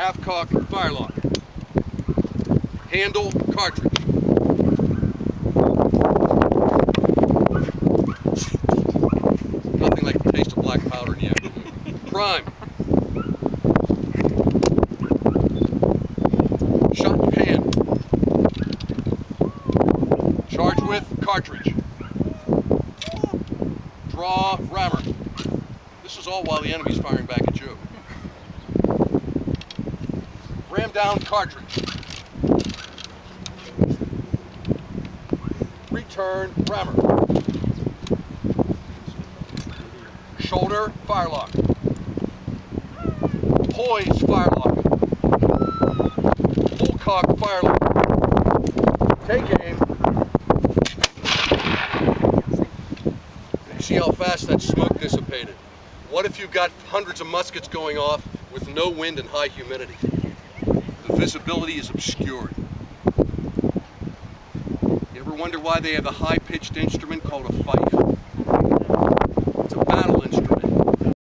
Half cock firelock. Handle cartridge. Nothing like the taste of black powder in end. Prime. Shot pan. Charge with cartridge. Draw rammer. This is all while the enemy's firing back at you. Ram down cartridge. Return rammer. Shoulder firelock. Poise firelock. Full cock firelock. Take aim. See how fast that smoke dissipated. What if you've got hundreds of muskets going off with no wind and high humidity? The visibility is obscured. You ever wonder why they have a high-pitched instrument called a fife?